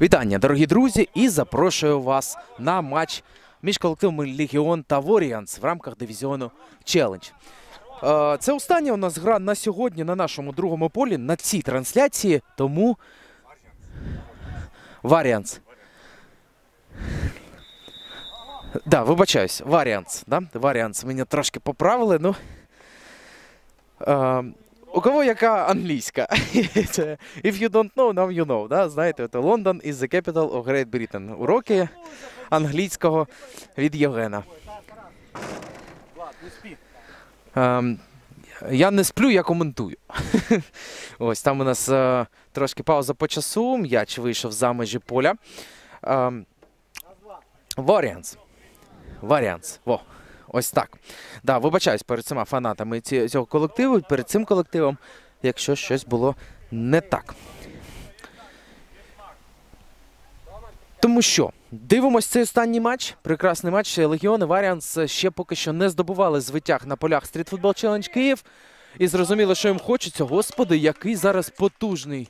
Вітання, дорогі друзі, і запрошую вас на матч між колективами Легіон та Воріанс в рамках дивізіону Челендж. Е, Це остання у нас гра на сьогодні на нашому другому полі на цій трансляції, тому Варіанс. Да, вибачаюсь, Варіанс. Да? Варіанс мене трошки поправили. Ну, е, у кого яка англійська? If you don't know, now you know. Да? Знаєте, це London is the capital of Great Britain. Уроки англійського від Євгена. Ем, я не сплю, я коментую. Ось там у нас е, трошки пауза по часу. М'яч вийшов за межі поля. Ем, Варіанс. Варіанс. Во. Ось так. Да, вибачаюсь перед цими фанатами цього колективу, перед цим колективом, якщо щось було не так. Тому що дивимось цей останній матч. Прекрасний матч. Легіони Варіанс ще поки що не здобували звитяг на полях Street Football Challenge Київ. І зрозуміло, що їм хочеться. Господи, який зараз потужний.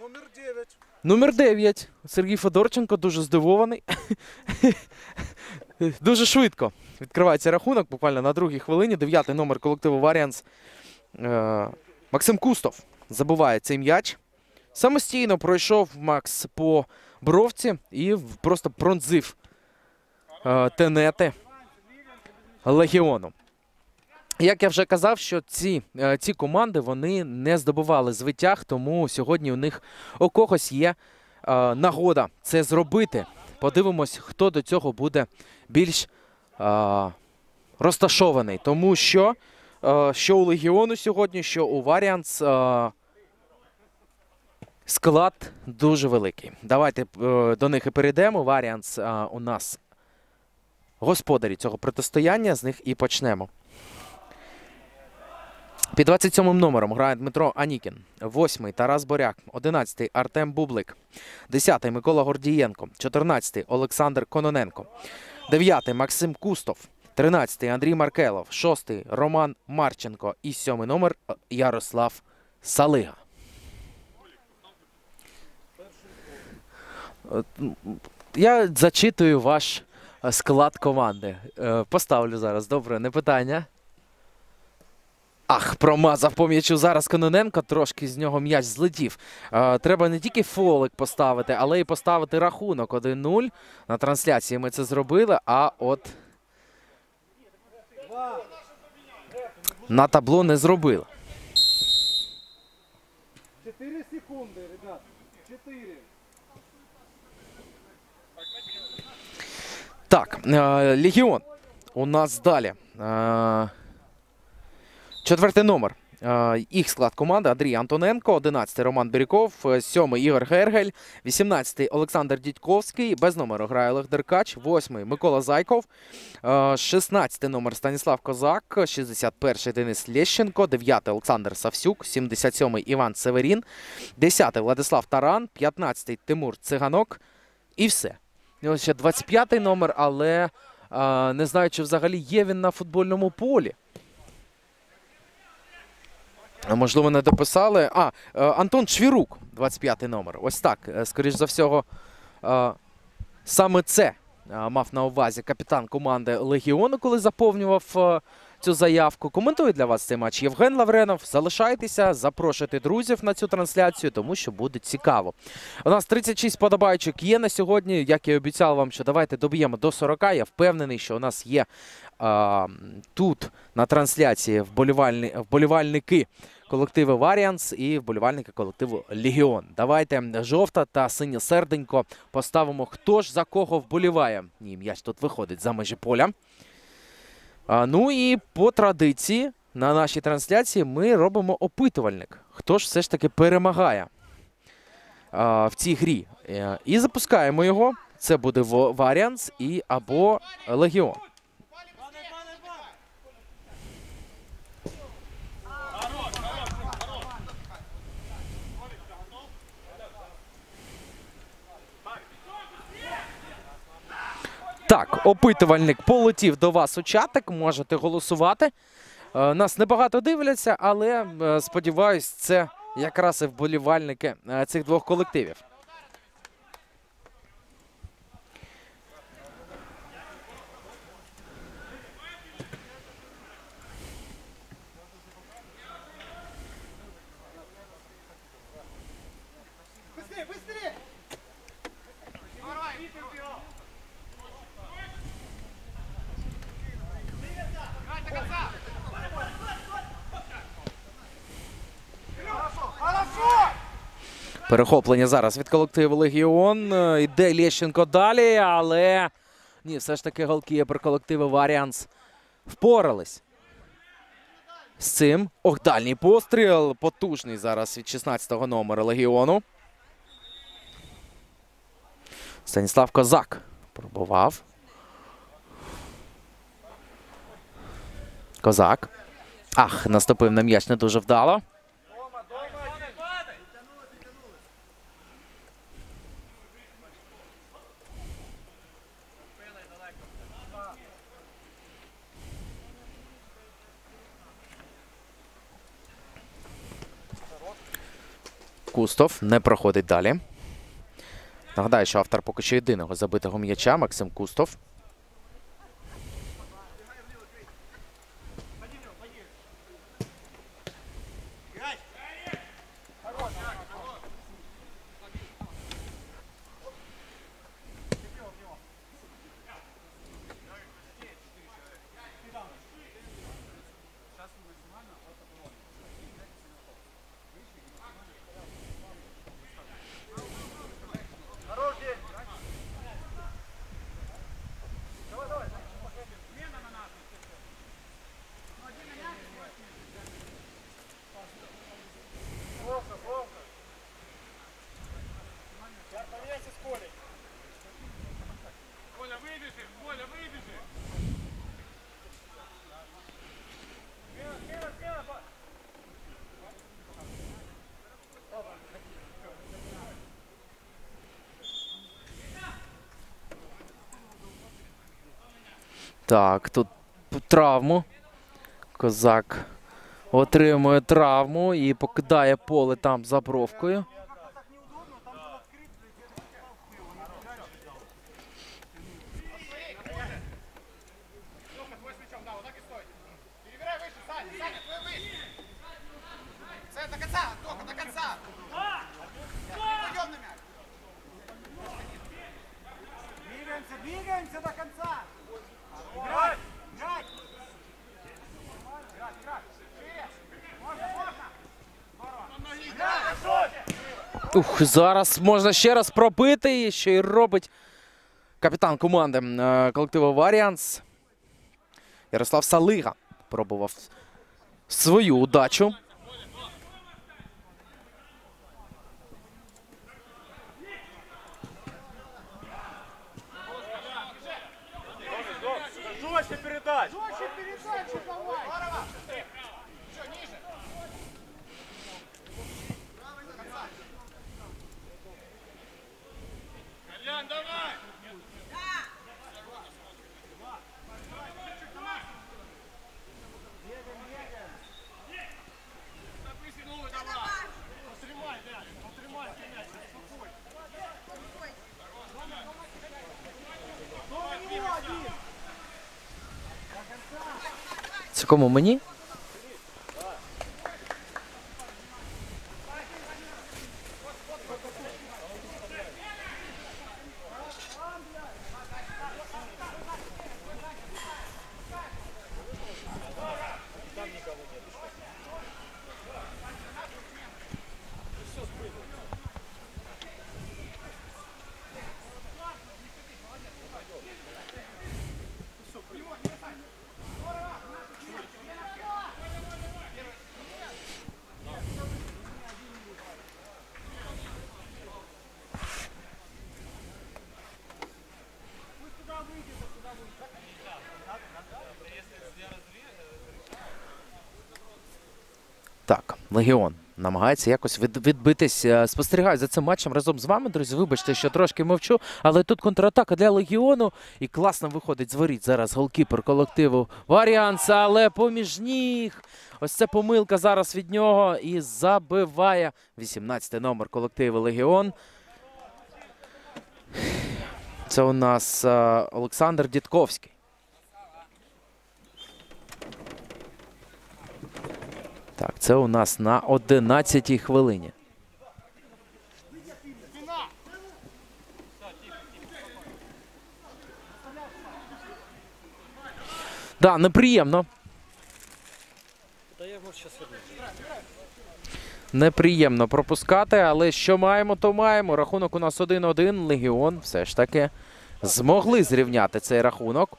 Номер 9. Номер 9. Сергій Федорченко дуже здивований. дуже швидко відкривається рахунок, буквально на другій хвилині. Дев'ятий номер колективу Варіанс. Е, Максим Кустов забуває цей м'яч. Самостійно пройшов Макс по бровці і просто пронзив е, тенети Легіону. Як я вже казав, що ці, е, ці команди вони не здобували звитяг, тому сьогодні у них у когось є нагода це зробити. Подивимось, хто до цього буде більш розташований. Тому що, е, що у Легіону сьогодні, що у Варіанс е, склад дуже великий. Давайте е, до них і перейдемо. Варіанс у нас господарі цього протистояння, з них і почнемо. Під 27 номером грає Дмитро Анікін, 8-й Тарас Боряк, 11 Артем Бублик, 10-й Микола Гордієнко, 14-й Олександр Кононенко, 9 Максим Кустов, 13 Андрій Маркелов, 6 Роман Марченко і 7 номер Ярослав Салига. Я зачитую ваш е, склад команди. Е, Поставлю зараз. Добре, не питання. Ах, промазав по м'ячу зараз Кононенко, трошки з нього м'яч злетів. Е, треба не тільки фолик поставити, але й поставити рахунок 1-0. На трансляції ми це зробили, а от на табло не зробили. 4 секунды, ребят. 4. Так, е, Легіон. У нас далі. Е, четвертий номер. Е, їх склад команди Андрій Антоненко, 11 Роман Біріков, 7 Ігор Гергель, 18-й Олександр Дідьковський, без номеру грає Олег Деркач, 8 Микола Зайков, е, 16 номер Станіслав Козак, 61-й Денис Лещенко, 9 Олександр Савсюк, 77-й Іван Северін, 10 Владислав Таран, 15-й Тимур Циганок і все. І ось ще 25-й номер, але е, не знаю, чи взагалі є він на футбольному полі. Можливо, не дописали. А, е, Антон Чвірук, 25-й номер. Ось так. Е, Скоріш за всього, е, саме це мав на увазі капітан команди Легіону, коли заповнював цю заявку. Коментує для вас цей матч Євген Лавренов. Залишайтеся, запрошуйте друзів на цю трансляцію, тому що буде цікаво. У нас 36 подобайчик є на сьогодні. Як я обіцяв вам, що давайте доб'ємо до 40. Я впевнений, що у нас є а, тут на трансляції вболівальники колективу Варіанс і вболівальники колективу Легіон. Давайте жовта та синє серденько поставимо, хто ж за кого вболіває. Ні, м'яч тут виходить за межі поля. А, ну і по традиції на нашій трансляції ми робимо опитувальник. Хто ж все ж таки перемагає а, в цій грі? Е, І запускаємо його. Це буде Варіанс і або Легіон. Так, опитувальник полетів до вас у чатик. Можете голосувати. Е, Нас небагато дивляться, але е, сподіваюсь, це якраз і вболівальники е, цих двох колективів. Перехоплення зараз від колективу Легіон. Е, Йде Лєщенко далі, але ні, все ж таки голкіпер колективу Варіанс впорались. З цим ох, дальній постріл. Потужний зараз від 16-го номера Легіону. Станіслав Козак пробував. Козак. Ах, наступив на м'яч не дуже вдало. Кустов не проходить далі. Нагадаю, що автор поки що єдиного забитого м'яча Максим Кустов. Коля, выбежи! Коля, выбежи! Так, тут травму. Козак отримує травму і покидає поле там за бровкою. Ух, зараз можна ще раз пробити, що і робить капітан команди е, колективу Варіанс. Ярослав Салига пробував свою удачу. Це кому мені? Так, Легіон намагається якось від, відбитись. Е, Спостерігаю за цим матчем разом з вами, друзі. Вибачте, що трошки мовчу, але тут контратака для Легіону. І класно виходить з воріт зараз голкіпер колективу Варіанса, але поміж ніг. Ось це помилка зараз від нього. І забиває 18 номер колективу Легіон. Це у нас е, Олександр Дідковський. Так, це у нас на 11-й хвилині. Да, неприємно. Неприємно пропускати, але що маємо, то маємо. Рахунок у нас 1-1. Легіон все ж таки змогли зрівняти цей рахунок.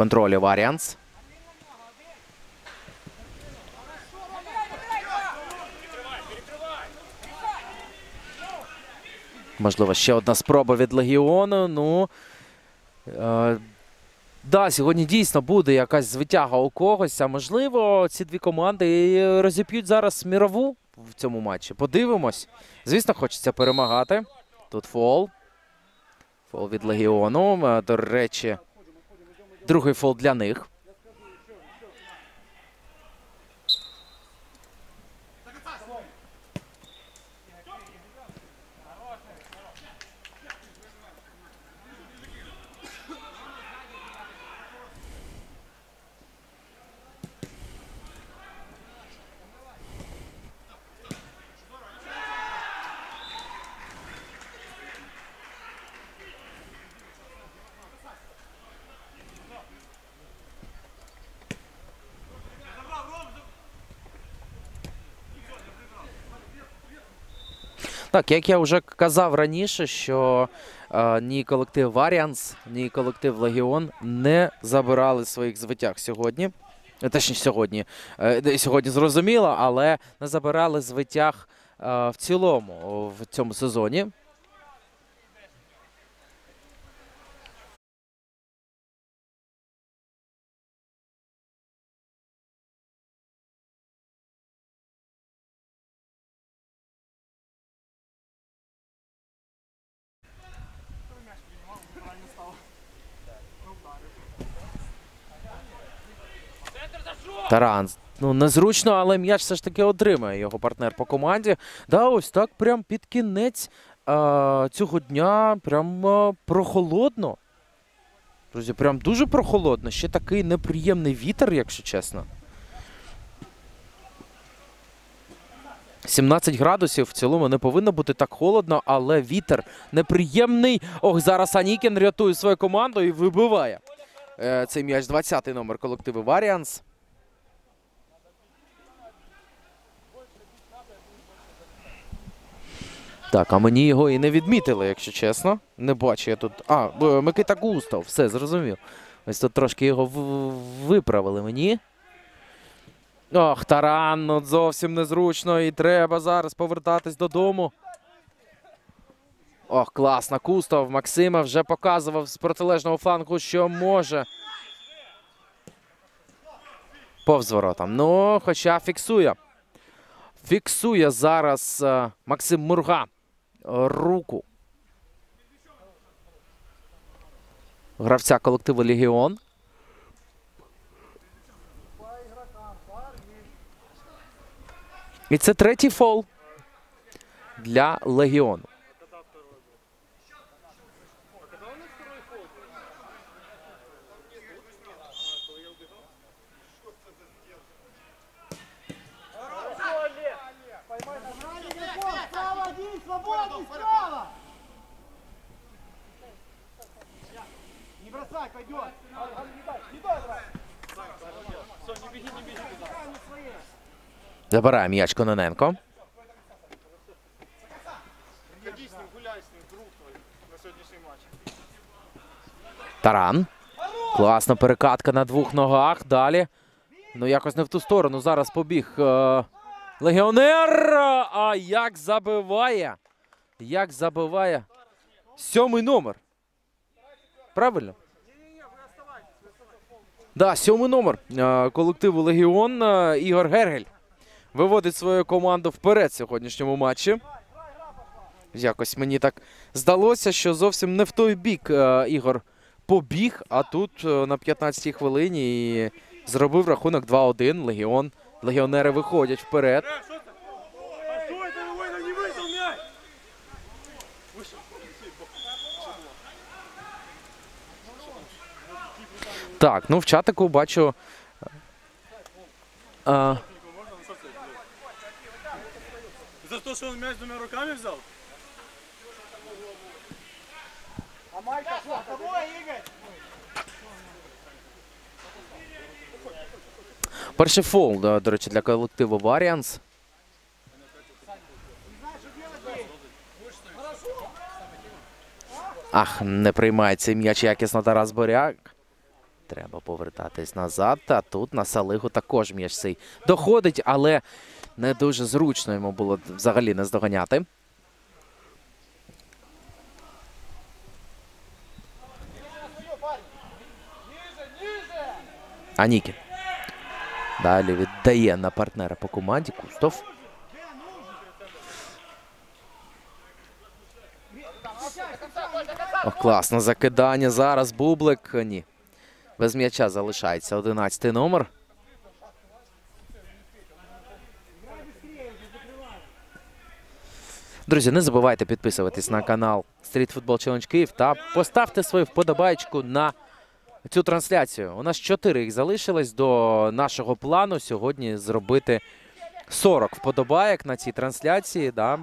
Контролі Варіанс. Можливо, ще одна спроба від Легіону. Ну. Е, да, сьогодні дійсно буде якась звитяга у когось. А можливо, ці дві команди розіп'ють зараз мірову в цьому матчі. Подивимось. Звісно, хочеться перемагати. Тут фол. Фол від Легіону. Е, До речі, другий фол для них. Так, як я вже казав раніше, що е, ні колектив Варіанс, ні колектив Легіон не забирали своїх звитяг сьогодні. Е, Точніше, сьогодні. Е, сьогодні зрозуміло, але не забирали звитяг е, в цілому в цьому сезоні. Таран. Ну, незручно, але м'яч все ж таки отримає його партнер по команді. Да, ось так прям під кінець а, цього дня прям а, прохолодно. Друзі, прям дуже прохолодно. Ще такий неприємний вітер, якщо чесно. 17 градусів в цілому не повинно бути так холодно, але вітер неприємний. Ох, зараз Анікін рятує свою команду і вибиває. Е, цей м'яч 20-й номер колективу Варіанс. Так, а мені його і не відмітили, якщо чесно. Не бачу я тут. А, Микита Густав, все, зрозумів. Ось тут трошки його виправили мені. Ох, таран, ну зовсім незручно. І треба зараз повертатись додому. Ох, класно. Кустав. Максима вже показував з протилежного флангу, що може. Повз воротам. Ну, хоча фіксує. Фіксує зараз е, Максим Мурга руку. Гравця колективу Легіон. І це третій фол для Легіону. Забирає м'яч Кононенко. Таран. Класна перекатка на двох ногах. Далі. Ну, якось не в ту сторону. Зараз побіг е, легіонер. А як забиває? Як забиває? Сьомий номер. Правильно? Да, сьомий номер е, колективу Легіон е, Ігор Гергель виводить свою команду вперед в сьогоднішньому матчі. Якось мені так здалося, що зовсім не в той бік е, Ігор побіг, а тут е, на 15-й хвилині і зробив рахунок 2-1. Легіон. Легіонери виходять вперед. А что это вы воина не вышел мяч? Так, ну в чатику бачу. е, за то, что он мяч двумя руками взял? За тобой, Игорь! Перший фол, до, до речі, для колективу Варіанс. Ах, не приймає цей м'яч якісно Тарас Боряк. Треба повертатись назад. А тут на Салигу також м'яч цей доходить, але не дуже зручно йому було взагалі не здоганяти. Анікін. Далі віддає на партнера по команді Кустов. Ох, класно закидання зараз. Бублик. Ні. Без м'яча залишається 11 номер. Друзі, не забувайте підписуватись на канал Street Football Challenge Київ та поставте свою вподобайку на цю трансляцію. У нас 4 їх залишилось до нашого плану сьогодні зробити 40 вподобайок на цій трансляції. Да,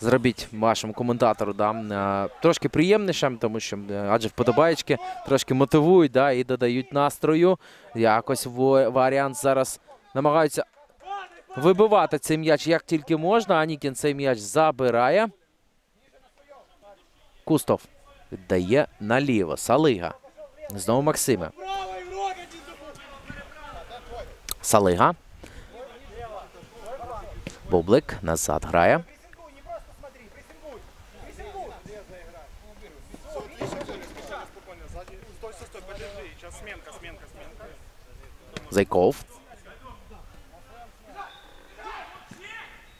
зробіть вашому коментатору да, трошки приємнішим, тому що е, адже вподобаєчки трошки мотивують да, і додають настрою. Якось варіант зараз намагаються вибивати цей м'яч як тільки можна. Анікін цей м'яч забирає. Кустов віддає наліво. Салига. Знову Максиме. Салига. Бублик назад грає. Прессингуй,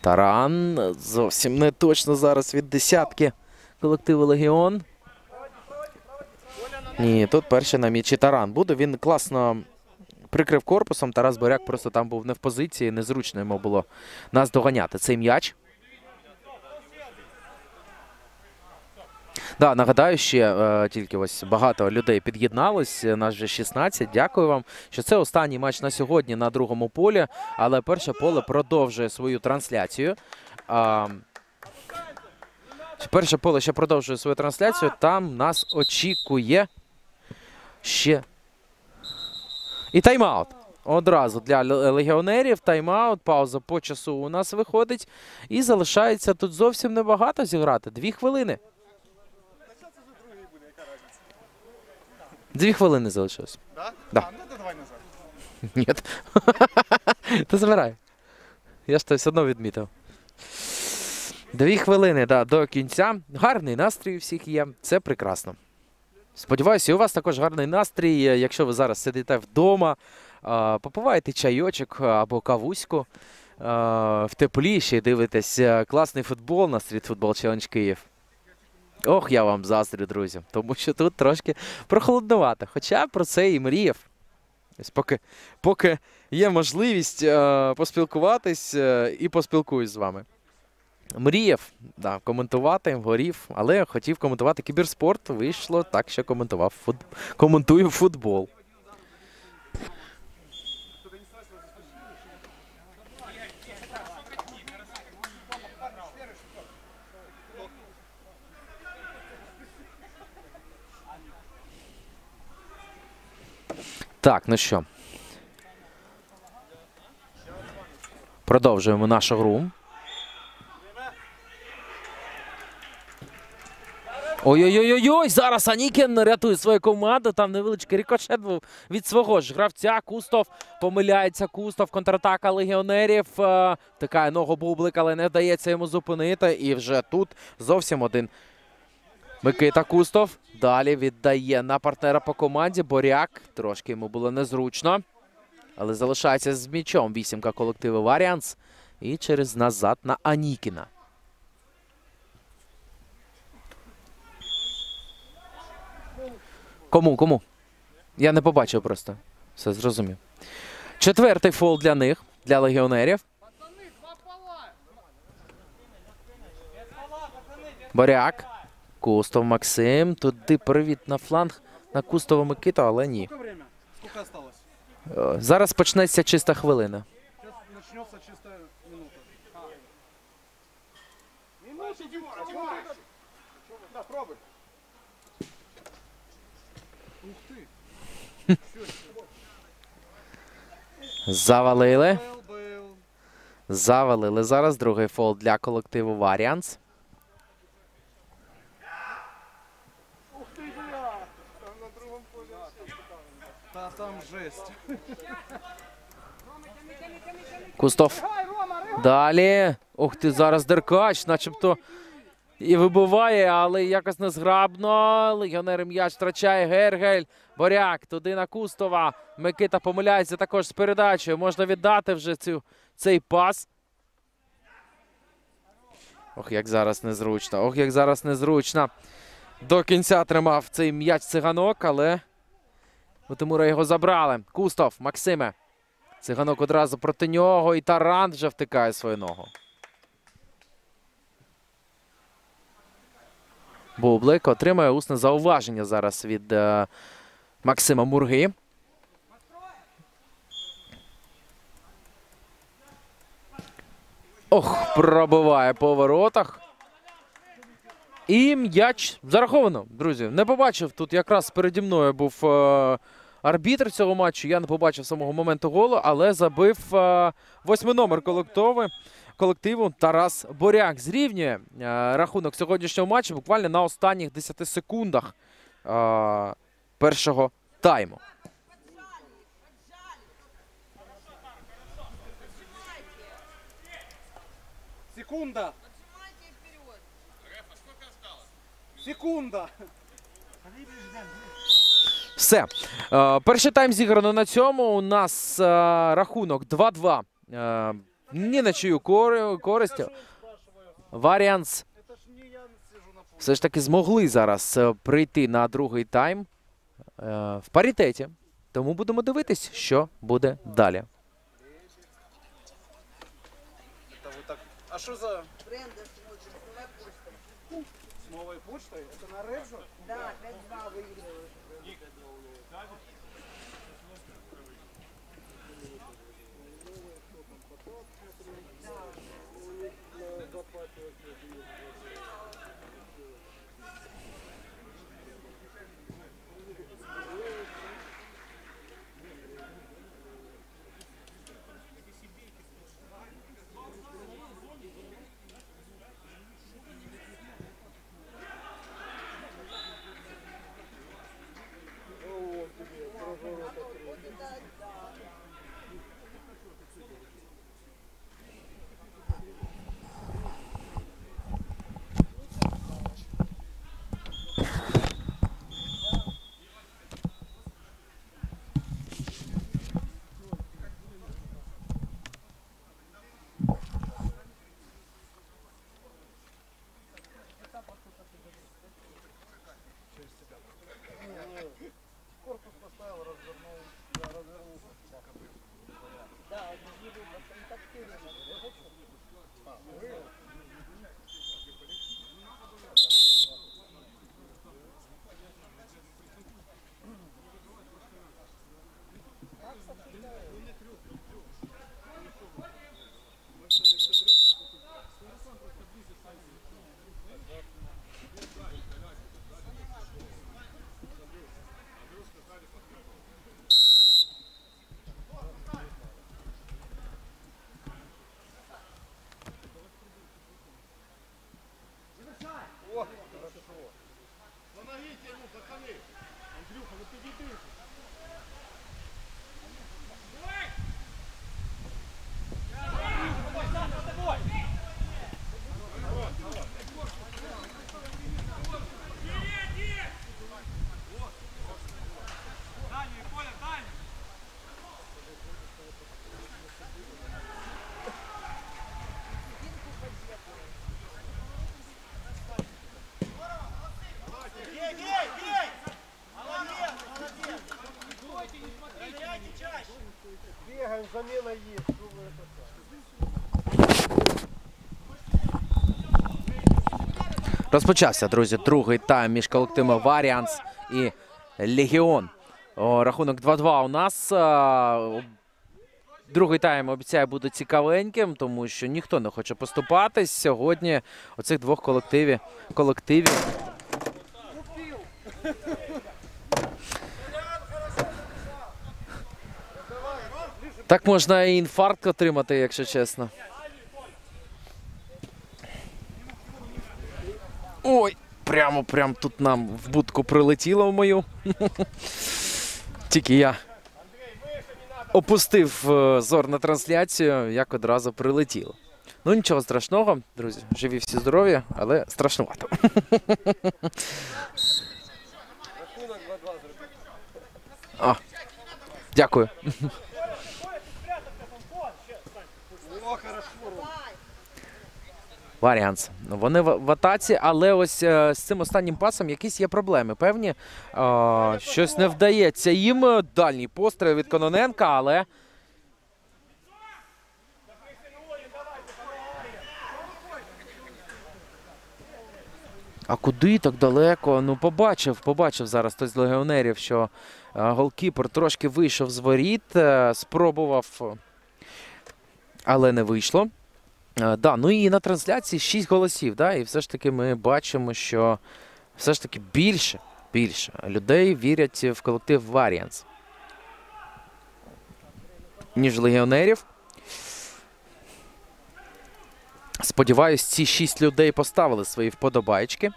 Таран. Зовсім не точно зараз від десятки колективу Легіон. Ні, тут перший на м'ячі Таран буде. Він класно прикрив корпусом. Тарас Боряк просто там був не в позиції. Незручно йому було нас доганяти. Цей м'яч. Да, нагадаю ще е, тільки ось багато людей під'єдналось. е, Нас вже 16. Дякую вам, що це останній матч на сьогодні на другому полі. Але перше поле продовжує свою трансляцію. Перше поле ще продовжує свою трансляцію. Там нас очікує ще і тайм-аут. Одразу для легіонерів тайм-аут, пауза по часу у нас виходить. І залишається тут зовсім небагато зіграти. Дві хвилини. Дві хвилини залишилось. Да? Да. А, ну да давай назад. Ні. Ти забирай. Я ж то все одно відмітив. Дві хвилини да, до кінця. Гарний настрій у всіх є. Це прекрасно. Сподіваюся, і у вас також гарний настрій. Е, Якщо ви зараз сидите вдома, попиваєте чайочок або кавуську а, в теплі, ще дивитесь е, класний футбол на Football Challenge Київ. Ох, я вам заздрю, друзі, тому що тут трошки прохолоднувато. Хоча про це і мріяв. Ось поки, поки є можливість е, поспілкуватись е, і поспілкуюсь з вами. Мріяв да, коментувати, горів, але хотів коментувати кіберспорт. Вийшло так, що коментував фут... коментую футбол. Так, ну що. Продовжуємо нашу гру. Ой-ой-ой-ой! Зараз Анікін рятує свою команду. Там невеличкий рикошет був від свого ж гравця. Кустов помиляється. Кустов контратака легіонерів. Е, Така ногу бублик, але не вдається йому зупинити. І вже тут зовсім один Микита Кустов. Далі віддає на партнера по команді. Боряк. Трошки йому було незручно. Але залишається з м'ячом вісімка колективу Варіанс. І через назад на Анікіна. Кому, кому? Я не побачив просто. Все зрозумів. Четвертий фол для них, для легіонерів. Боряк. Кустов Максим. Туди привіт на фланг на Кустова Микиту, але ні. Е, Зараз почнеться чиста хвилина. Завалили. Завалили. Зараз другий фол для колективу Варіанс. Кустов. Далі. Ух ти, зараз Деркач, начебто і вибиває, але якось незграбно. Легіонер м'яч втрачає Гергель. Боряк туди на Кустова. Микита помиляється також з передачею. Можна віддати вже цю, цей пас. Ох, як зараз незручно. Ох, як зараз незручно. До кінця тримав цей м'яч циганок, але у його забрали. Кустов, Максиме. Циганок одразу проти нього, і Тарант вже втикає свою ногу. Бублик отримає усне зауваження зараз від е, Максима Мурги. Ох, пробиває по воротах. І м'яч зараховано, друзі. Не побачив тут якраз переді мною був е, арбітр цього матчу. Я не побачив самого моменту голу, але забив е, восьмий номер колективи, колективу Тарас Боряк. Зрівнює е, рахунок сьогоднішнього матчу буквально на останніх 10 секундах е, першого тайму. Секунда. Секунда. Все. Е, перший тайм зіграно на цьому. У нас е, рахунок 2-2. Е, ні на чию кор- користь. Варіанс Это ж не я сижу на поле. все ж таки змогли зараз е, прийти на другий тайм е, в паритеті. Тому будемо дивитись, що буде далі. Это вот так. А что за... Бренда смотрит, новая почта. С новой почтой? Это на Реджо? Да, 5-2 выигрывают. Бей, Бегаем, замена есть. Вы это Розпочався, друзі, другий тайм між колективами Варіанс і Легіон. Рахунок 2-2 у нас. Е, другий тайм обіцяє буде цікавеньким, тому що ніхто не хоче поступатись. Сьогодні оцих двох колективів, колективів Так можна і інфаркт отримати, якщо чесно. Ой, прямо прямо тут нам в будку прилетіло в мою. Тільки я опустив е, зор на трансляцію, як одразу прилетіло. Ну нічого страшного, друзі. Живі всі здорові, але страшнувато. А, дякую. Варіанс. Вони в, атаці, але ось е, з цим останнім пасом якісь є проблеми. Певні, щось не вдається їм. Дальній постріл від Кононенка, але. А куди так далеко? Ну, побачив, побачив зараз хтось з легіонерів, що е, голкіпер трошки вийшов з воріт, е, спробував, але не вийшло. Е, Да, ну і на трансляції 6 голосів, да, і все ж таки ми бачимо, що все ж таки більше, більше людей вірять в колектив Варіанс, ніж легіонерів. Сподіваюсь, ці 6 людей поставили свої вподобайки.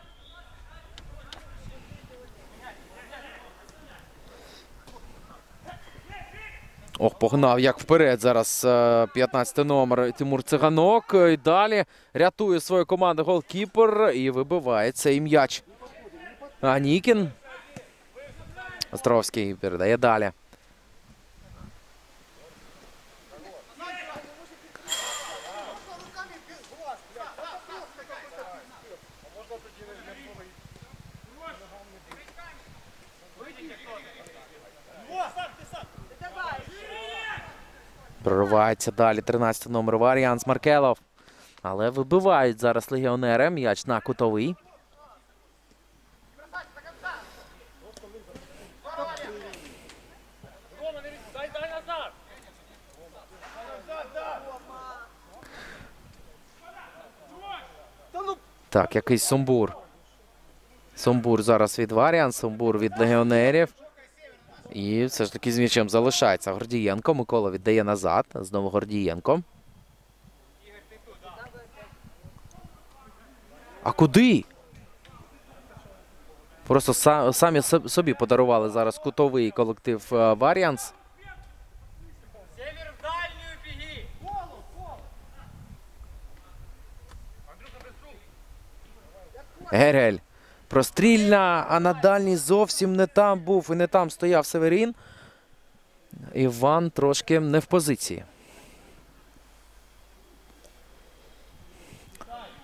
Ох, погнав як вперед. Зараз е, 15 номер Тимур Циганок. І далі рятує свою команду голкіпер і вибиває цей м'яч. А Нікін. Островський передає далі. Проривається далі 13 номер Варіанс Маркелов. Але вибивають зараз легіонери. М'яч на кутовий. Так, якийсь сумбур. Сумбур зараз від Варіан, сумбур від легіонерів. І все ж таки з м'ячем залишається Гордієнко. Микола віддає назад. Знову Гордієнко. А куди? Просто самі собі подарували зараз кутовий колектив е, Варіанс. Герель. Прострільна, а на дальній зовсім не там був і не там стояв Северін. Іван трошки не в позиції.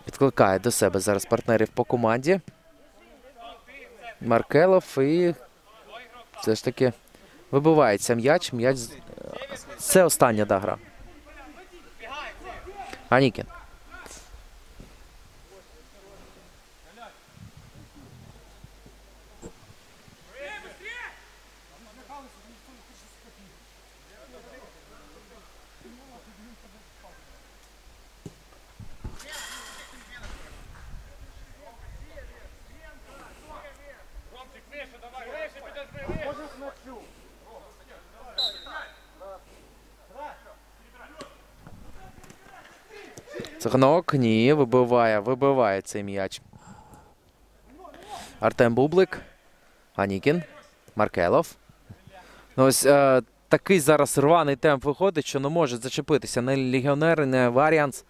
Підкликає до себе зараз партнерів по команді. Маркелов і все ж таки вибивається м'яч. М'яч. Це остання да, гра. Анікін. Ромчик, вище, давай, вище, підожди, вище! Цигнок, ні, вибиває, вибиває цей м'яч. Артем Бублик. Анікін. Маркелов. Ну, ось е, такий зараз рваний темп виходить, що не може зачепитися не легіонер, не Варіанс е,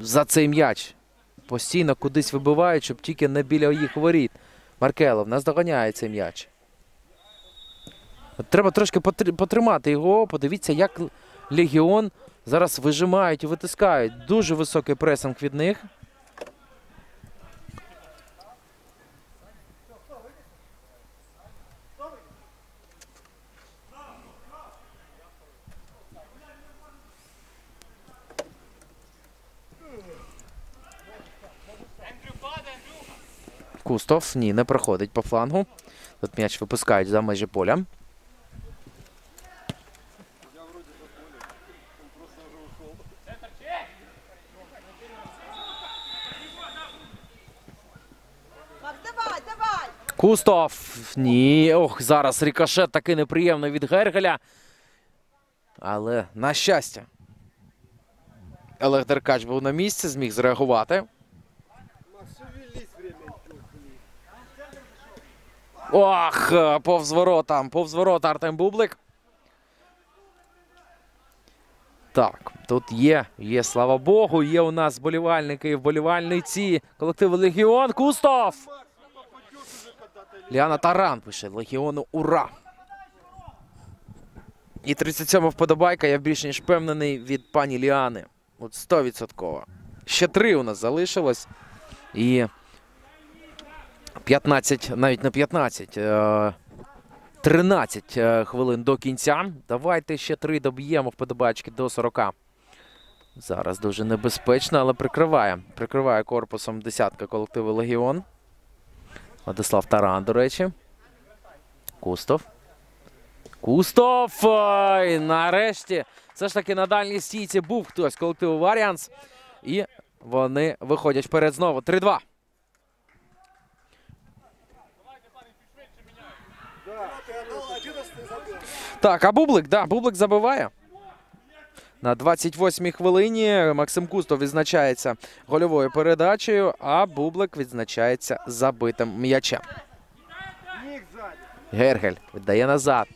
за цей м'яч. Постійно кудись вибивають, щоб тільки не біля їх воріт. Маркелов наздоганяє цей м'яч. Треба трошки потримати його. Подивіться, як Легіон зараз вижимають і витискають. Дуже високий пресинг від них. Кустов ні, не проходить по флангу. Тут м'яч випускають за межі поля. Кустов. Ні. Ох, зараз рикошет такий неприємний від Гергеля. Але на щастя. Олег Деркач був на місці, зміг зреагувати. Ох, повз ворота, повз ворота Артем Бублик. Так, тут є, є, слава Богу, є у нас вболівальники і вболівальниці колективу Легіон. Кустов! Ліана Таран пише Легіону Ура! І 37 вподобайка, я більш ніж впевнений від пані Ліани. От 100%. Ще три у нас залишилось. І 15, навіть не 15, е, 13 е, хвилин до кінця. Давайте ще три доб'ємо вподобачки до 40. Зараз дуже небезпечно, але прикриває. Прикриває корпусом десятка колективу Легіон. Владислав Таран, до речі. Кустов. Кустов! Ой, нарешті. Все ж таки на дальній стійці був хтось колективу Варіанс. І вони виходять вперед знову. 3-2. Так, а Бублик, да, Бублик забиває. На 28-й хвилині Максим Кустов відзначається гольовою передачею, а Бублик відзначається забитим м'ячем. Гергель віддає назад.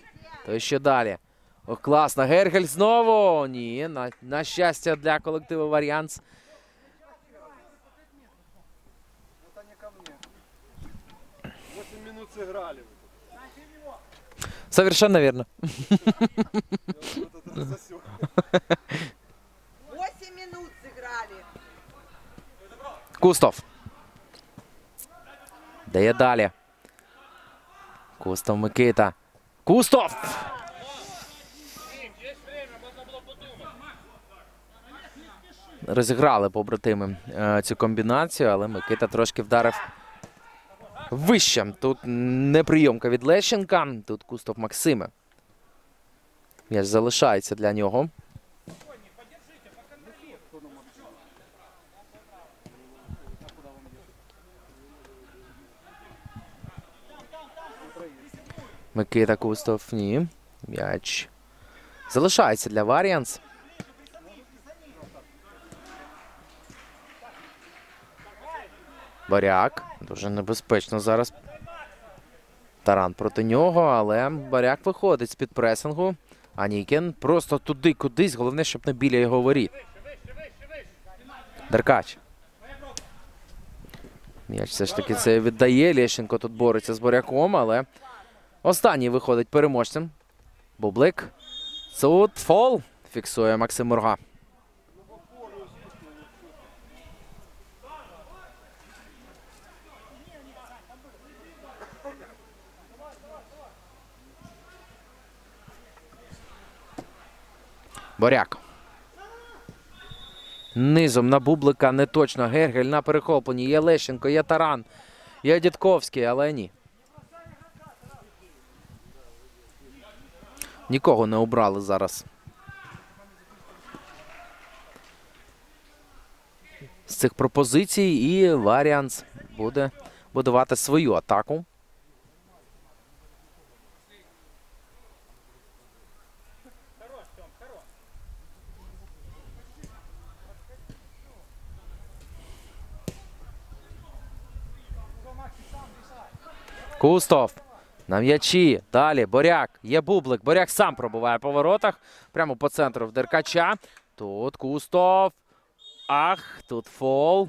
То що далі? Ох, класно. Гергель знову. Ні, на, на щастя для колективу Варіанс. Это не ко мне. 8 минут сыграли. вы Совершенно верно. тут. Я вот это засек. 8 минут сыграли. Кустов. Дає далі. Кустов Микита. Кустов! Розіграли побратими е, цю комбінацію, але Микита трошки вдарив вище. Тут неприйомка від Лещенка, тут Кустов Максиме. М'яч залишається для нього. Микита Кустов. Ні. М'яч. Залишається для Варіанс. Баряк. Дуже небезпечно зараз. Таран проти нього, але Баряк виходить з-під пресингу. А Нікін просто туди кудись. Головне, щоб не біля його воріт. Деркач. М'яч все ж таки це віддає. Лєщенко тут бореться з Боряком, але останній виходить переможцем. Бублик. Тут фол. Фіксує Максим Мурга. Боряк. Низом на Бублика не точно. Гергель на перехопленні. Є Лещенко, є Таран, є Дідковський, але ні. Нікого не обрали зараз. З цих пропозицій і Варіанс буде будувати свою атаку. Кустов. На м'ячі. Далі Боряк. Є бублик. Боряк сам пробуває по воротах. Прямо по центру в Деркача. Тут Кустов. Ах, тут фол.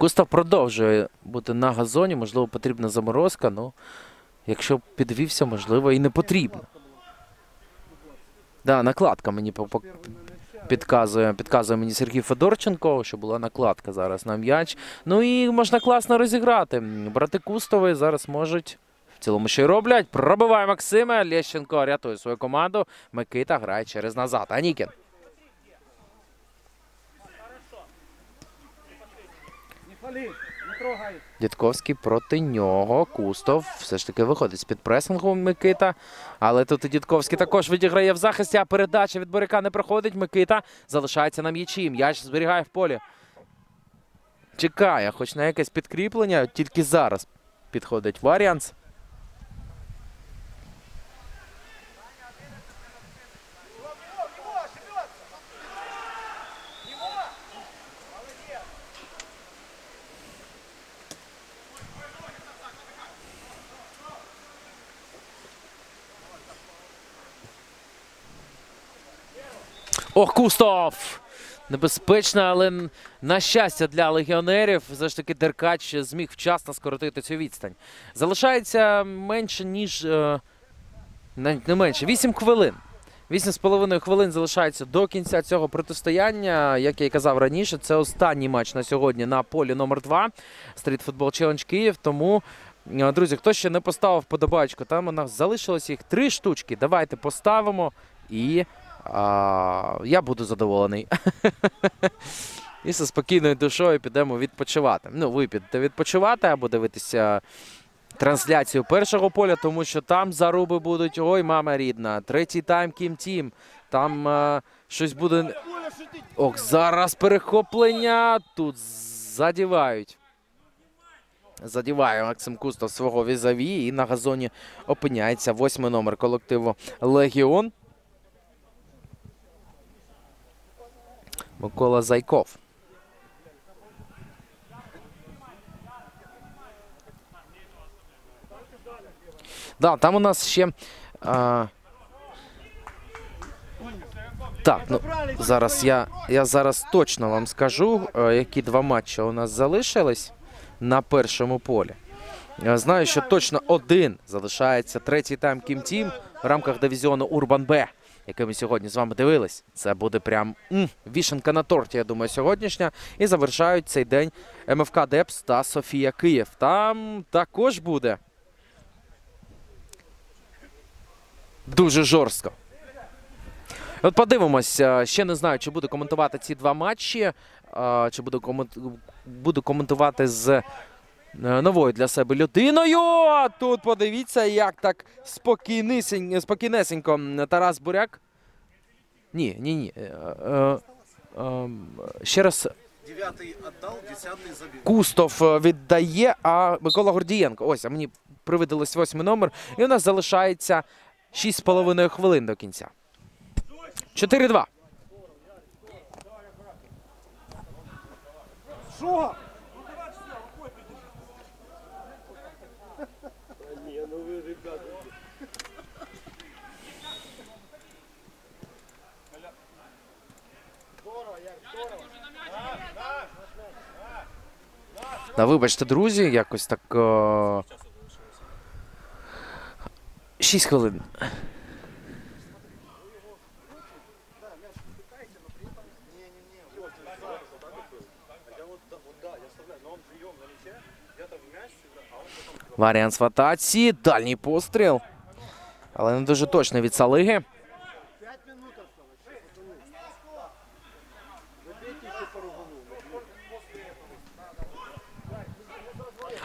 Кустав продовжує бути на газоні. Можливо, потрібна заморозка. Ну, якщо підвівся, можливо, і не потрібно. Да, накладка мені підказує, підказує мені Сергій Федорченко, що була накладка зараз на м'яч. Ну і можна класно розіграти. Брати Кустови зараз можуть. В цілому ще й роблять. Пробиває Максиме. Лещенко рятує свою команду. Микита грає через назад. Анікін. Не фали. Дідковський проти нього. Кустов все ж таки виходить з-під пресингу Микита. Але тут Дідковський також відіграє в захисті, а передача від Боряка не проходить. Микита залишається на м'ячі. М'яч зберігає в полі. Чекає, хоч на якесь підкріплення, тільки зараз підходить Варіанс. Ох, Кустов! Небезпечно, але на щастя для легіонерів, все ж таки Деркач зміг вчасно скоротити цю відстань. Залишається менше, ніж е, навіть не менше, 8 хвилин. 8,5 хвилин залишається до кінця цього протистояння. Як я і казав раніше, це останній матч на сьогодні на полі номер 2 Стріт Футбол Челендж Київ. Тому, е, друзі, хто ще не поставив подобачку, там у нас залишилось їх три штучки. Давайте поставимо і а, я буду задоволений. І зі спокійною душою підемо відпочивати. Ну, ви підете відпочивати або дивитися трансляцію першого поля, тому що там заруби будуть. Ой, мама рідна. Третій тайм Кім Тім. Там е, щось буде. Ох, зараз перехоплення. Тут задівають. Задіває Максим Кустов свого візаві і на газоні опиняється восьмий номер колективу Легіон. Микола Зайков. Да, там у нас ще. А... Так, ну зараз я, я зараз точно вам скажу, е, які два матчі у нас залишились на першому полі. Я знаю, що точно один залишається третій тайм Кім Team в рамках дивізіону Urban Б, який ми сьогодні з вами дивились. Це буде прям м, вішенка на торті, я думаю, сьогоднішня. І завершають цей день МФК Депс та Софія Київ. Там також буде дуже жорстко. От подивимося. Ще не знаю, чи буду коментувати ці два матчі, чи буду, комент... коментувати з е, новою для себе людиною. Тут подивіться, як так спокійнесенько Тарас Буряк. Ні, ні, ні. Е, е, е, ще раз Девятый отдал, десятый забил. Кустов е, віддає, а Микола Гордієнко. Ось, а мені привиділось восьмий номер. І у нас залишається 6,5 хвилин до кінця. 4-2. Шо? Да, вибачте, друзі, якось так. О... 6 хвилин. Варіант в атаці. Дальній постріл. Але не дуже точно від Салиги.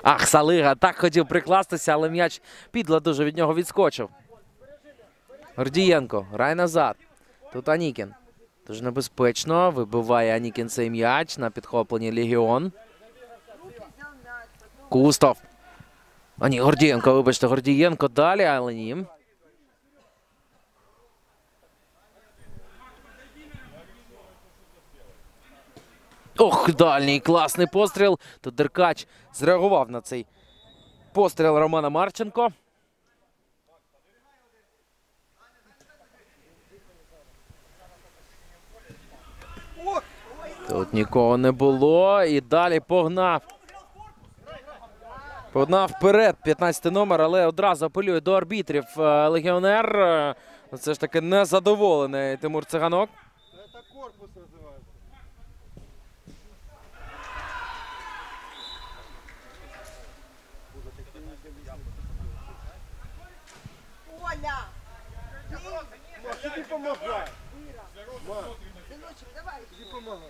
Ах, Салига так хотів прикластися, але м'яч підла дуже від нього відскочив. Гордієнко, грає назад. Тут Анікін. Дуже небезпечно. Вибиває Анікін цей м'яч на підхопленні Легіон. Кустов. А ні, Гордієнко, вибачте, Гордієнко далі, але ні. Ох, дальній класний постріл. Тут Деркач зреагував на цей постріл Романа Марченко. Тут нікого не було. І далі погнав. Погнав вперед 15 номер, але одразу апелює до арбітрів е, легіонер. Е, Це ж таки незадоволений Тимур Циганок. Это корпус называется. Коля! Тобі помогай! Маш, давай! Тобі помогай!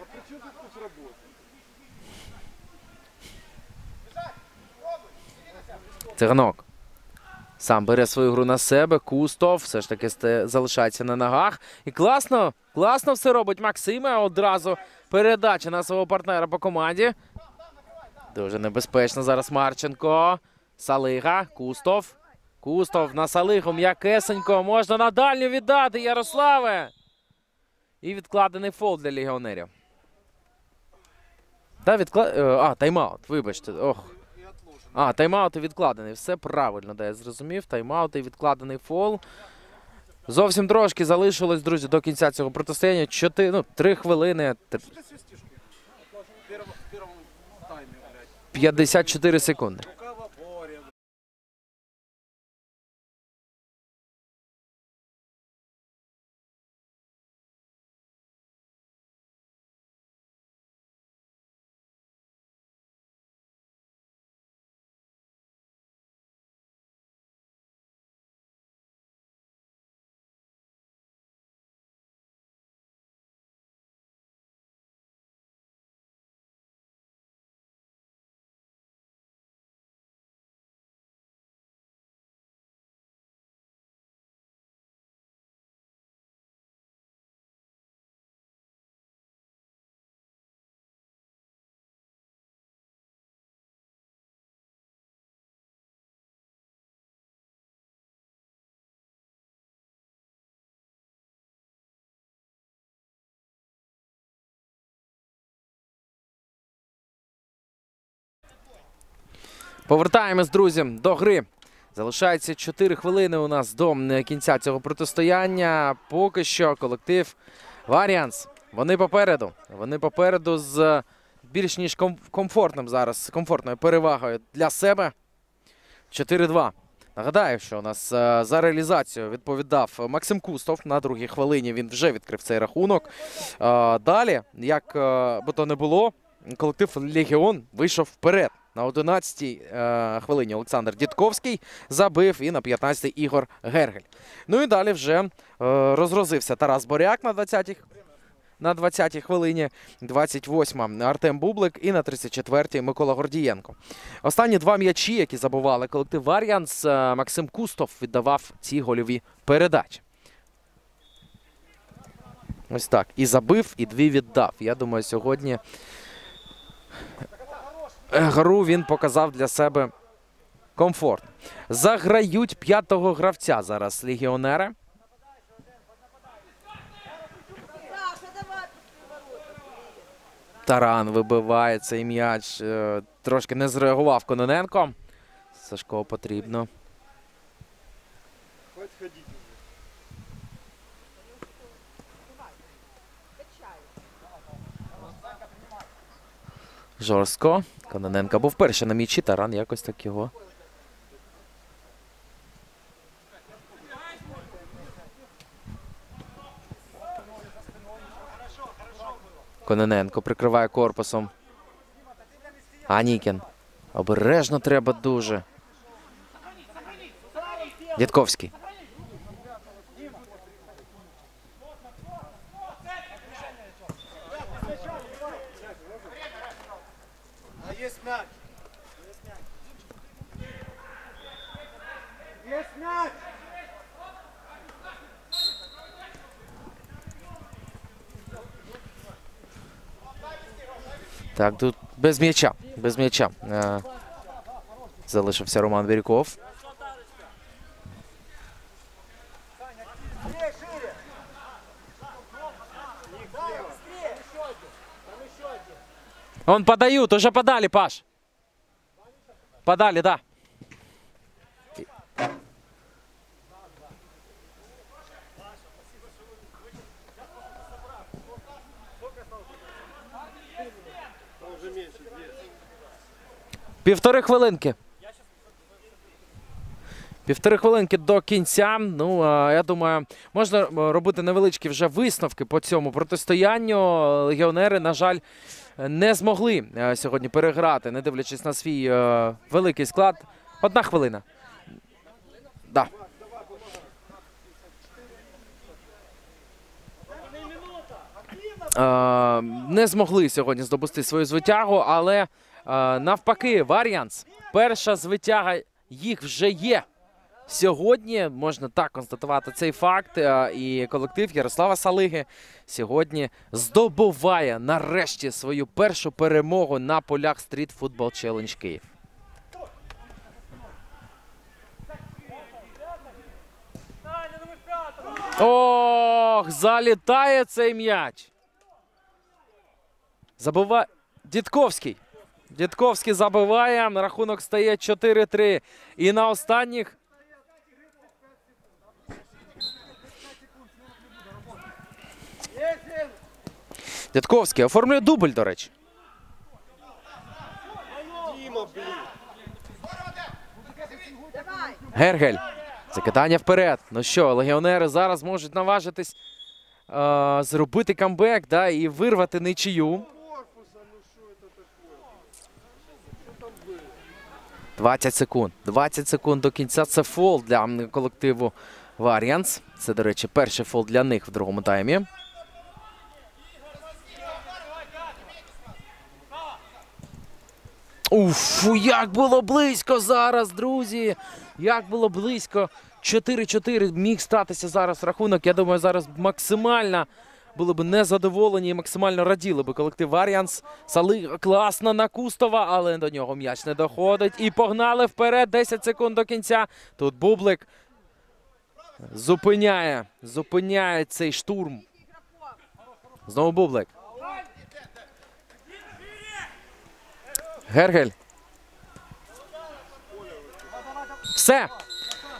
А при чому ти тут работаєш? Циганок. Сам бере свою гру на себе. Кустов все ж таки залишається на ногах. І класно, класно все робить Максиме. Одразу передача на свого партнера по команді. Дуже небезпечно зараз Марченко. Салига. Кустов. Кустов на Салигу. М'якесенько. Можна на дальню віддати, Ярославе. І відкладений фол для легіонерів. Та, відкла... е, А, тайм-аут, вибачте. Ох. А, тайм-аут і відкладений. Все правильно, да, я зрозумів. Тайм-аут і відкладений фол. Зовсім трошки залишилось, друзі, до кінця цього протистояння. Чотири, ну, три хвилини. тр- Что Повертаємось, друзі, до гри. Залишається 4 хвилини у нас до кінця цього протистояння. Поки що колектив Варіанс. Вони попереду. Вони попереду з більш ніж комфортним зараз, комфортною перевагою для себе. 4-2. Нагадаю, що у нас е, за реалізацію відповідав Максим Кустов на другій хвилині. Він вже відкрив цей рахунок. Е, Далі, як е, би то не було, колектив Легіон вийшов вперед. На 11-й е, хвилині Олександр Дідковський забив і на 15-й Ігор Гергель. Ну і далі вже е, розгрозився Тарас Боряк на 20-й на 20-й хвилині, 28-ма Артем Бублик і на 34-й Микола Гордієнко. Останні два м'ячі, які забували колектив Варіанс, е, Максим Кустов віддавав ці гольові передачі. Ось так. І забив, і дві віддав. Я думаю, сьогодні гру він показав для себе комфорт. Заграють п'ятого гравця зараз легіонери. Таран вибиває цей м'яч. Е, Трошки не зреагував Кононенко. Сашко потрібно. Жорстко. Кононенко був перший на м'ячі. Таран якось так його. Кононенко прикриває корпусом. Анікін. Обережно треба дуже. Дідковський. Так, тут без м'яча. Без м'яча. Залишився Роман Бірюков. Он подают, уже подали, Паш. Подали, да. Півтори хвилинки. Півтори хвилинки до кінця. Ну, я думаю, можна е, робити невеличкі вже висновки по цьому протистоянню. Легіонери, на жаль, не змогли е, сьогодні переграти, не дивлячись на свій е, великий склад. Одна хвилина. Да. Не змогли сьогодні здобути свою звитягу, але навпаки, Варіанс. Перша звитяга їх вже є. Сьогодні можна так констатувати цей факт. е, І колектив Ярослава Салиги сьогодні здобуває нарешті свою першу перемогу на полях Street Football Challenge Київ. Ох, залітає цей м'яч. Забуває Дідковський. Дідковський забиває. Рахунок стає 4-3. І на останніх. Дідковський оформлює дубль, до речі. Гергель. Закидання вперед. Ну що, легіонери зараз можуть наважитись е, зробити камбек да, і вирвати нічию. 20 секунд. 20 секунд до кінця. Це фол для колективу Варіанс. Це, до речі, перший фол для них в другому таймі. Уф, як було близько зараз, друзі. Як було близько. 4-4 міг статися зараз рахунок. Я думаю, зараз максимально були б незадоволені і максимально раділи би колектив Варіанс. Сали класно на Кустова, але до нього м'яч не доходить. І погнали вперед. 10 секунд до кінця. Тут Бублик зупиняє. Зупиняє цей штурм. Знову Бублик. Гергель. Все.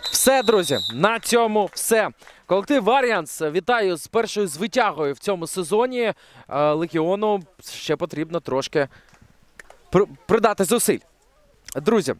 Все, друзі. На цьому все. Колектив Варіанс вітаю з першою звитягою в цьому сезоні. Е, Легіону ще потрібно трошки пр- придати зусиль. Друзі,